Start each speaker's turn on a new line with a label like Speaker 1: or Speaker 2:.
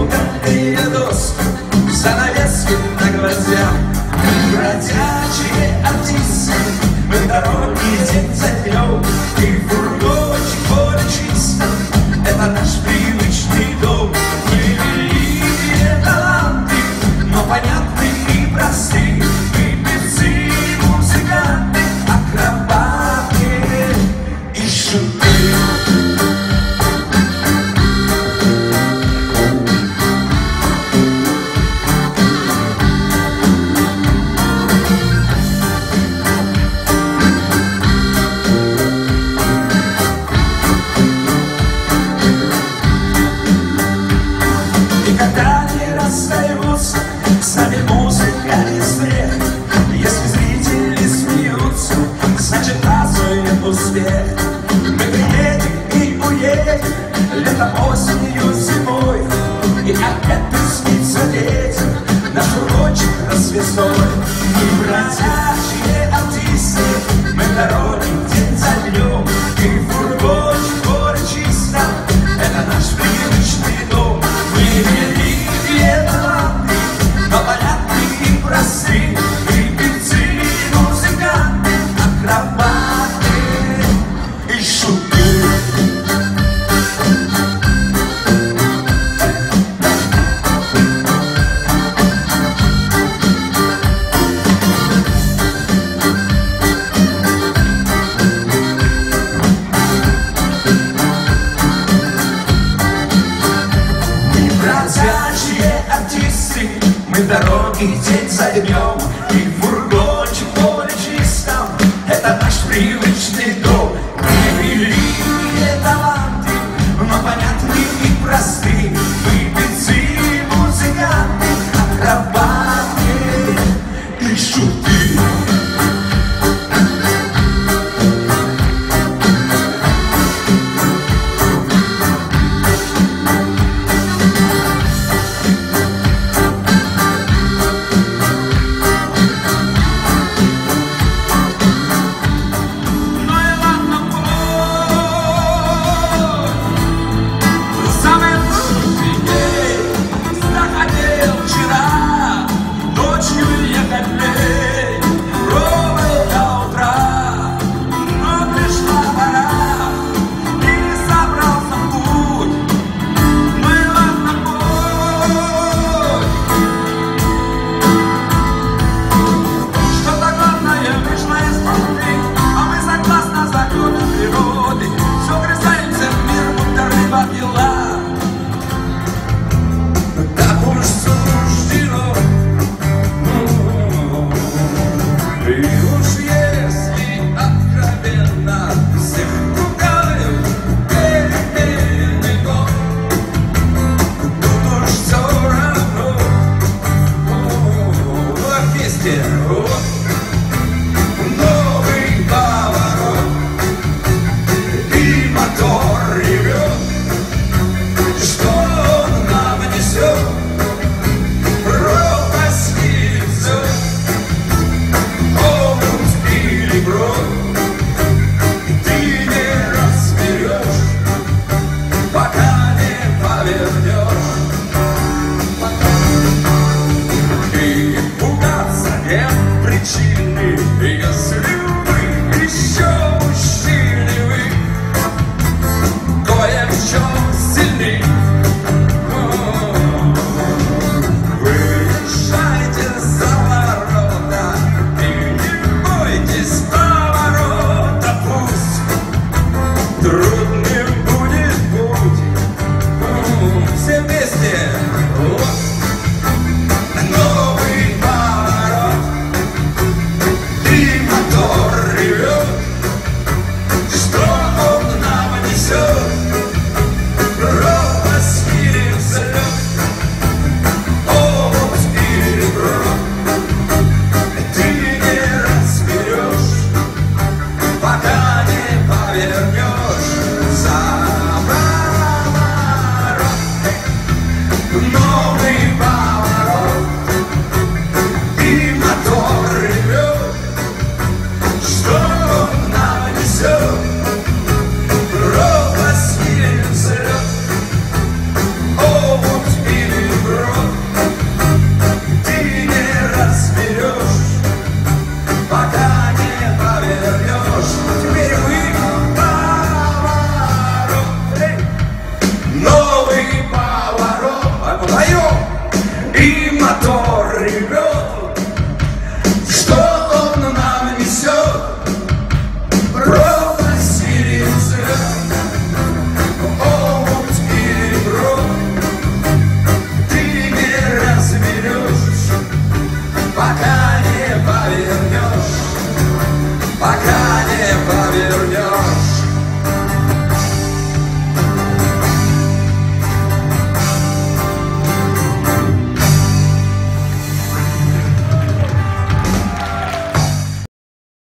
Speaker 1: мутантный день за днем И фургончик более чистым Это наш Нашу ночь развесной и братья. inside me biome Venha ser Yeah.